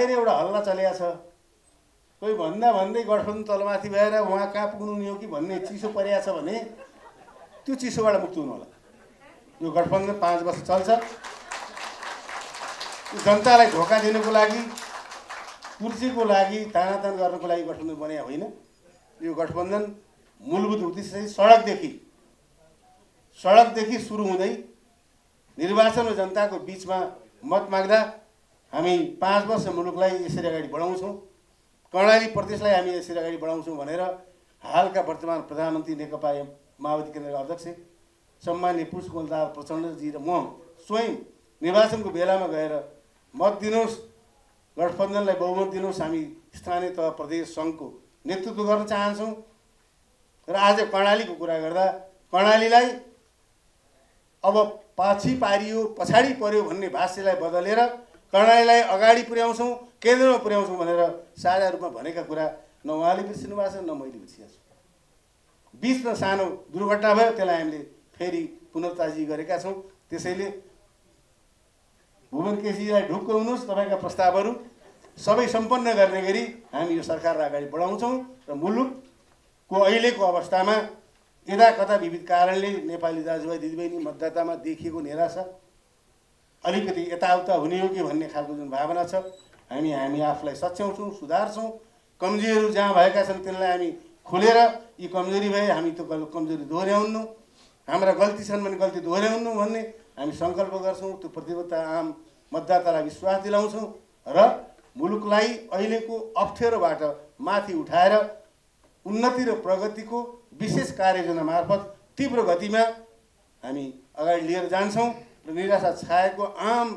बाहिर एउटा हल्ला चलेको छ। कोही भन्दा भन्दै गठबन्धन तलमाथि भएर उहाँ कहाँ पुग्नु हो कि भन्ने चिसो परिएको छ भने त्यो चिसोबाट मुक्त हुनु होला। यो गठबन्धन पाँच वर्ष चल्छ। जनतालाई धोका दिनुको लागि कुर्सीको लागि तानातान गर्नको लागि गठबन्धन बनाएको होइन। यो गठबन्धन मूलभूत उद्देश्य चाहिँ सडकदेखि सडकदेखि सुरु हुँदै निर्वाचन र जनताको बिचमा मत माग्दा हामी पाँच वर्ष मुलुकलाई यसरी अगाडि बढाउँछौँ। कर्णाली प्रदेशलाई हामी यसरी अगाडि बढाउँछौँ भनेर हालका वर्तमान प्रधानमन्त्री नेकपा माओवादी केन्द्रका अध्यक्ष सम्मान्य पुष्पकमलदार प्रचण्डजी र म स्वयं निर्वाचनको बेलामा गएर मत दिनुहोस् गठबन्धनलाई बहुमत दिनुहोस् हामी स्थानीय तह प्रदेश सङ्घको नेतृत्व गर्न चाहन्छौँ। र आज कर्णालीको कुरा गर्दा कर्णालीलाई अब पछि पारियो पछाडि पर्यो भन्ने भाष्यलाई बदलेर कर्णालीलाई अगाडि पुर्याउँछौँ केन्द्रमा पुर्याउँछौँ भनेर साझा रूपमा भनेका कुरा न उहाँले बिर्सिनु भएको छ न मैले बिर्सिएको छु। बिचमा सानो दुर्घटना भयो त्यसलाई हामीले फेरि पुनर्ताजी गरेका छौँ। त्यसैले भुवन केसीलाई ढुक्क हुनुहोस् तपाईँका प्रस्तावहरू सबै सम्पन्न गर्ने गरी हामी यो सरकारलाई अगाडि बढाउँछौँ र मुलुकको अहिलेको अवस्थामा यता कता विविध कारणले नेपाली दाजुभाइ दिदीबहिनी मतदातामा देखिएको निराशा अलिकति यताउता हुने हो कि भन्ने खालको जुन भावना छ हामी हामी आफूलाई सच्याउँछौँ सुधार्छौँ कमजोरीहरू जहाँ भएका छन् तिनलाई हामी खुलेर यी कमजोरी भए हामी त्यो कमजोरी दोहोऱ्याउनु हाम्रा गल्ती छन् भने गल्ती दोहोऱ्याउनु भन्ने हामी सङ्कल्प गर्छौँ त्यो प्रतिबद्धता आम मतदातालाई विश्वास दिलाउँछौँ र मुलुकलाई अहिलेको अप्ठ्यारोबाट माथि उठाएर उन्नति र प्रगतिको विशेष कार्ययोजना मार्फत तीव्र गतिमा हामी अगाडि लिएर जान्छौँ। निराशा छाएको आम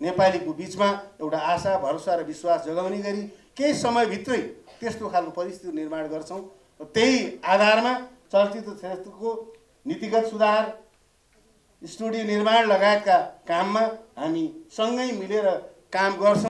नेपालीको बिचमा एउटा आशा भरोसा र विश्वास जगाउने गरी केही समयभित्रै त्यस्तो खालको परिस्थिति निर्माण गर्छौँ र त्यही आधारमा चलचित्र क्षेत्रको नीतिगत सुधार स्टुडियो निर्माण लगायतका काममा हामी सँगै मिलेर काम गर्छौँ।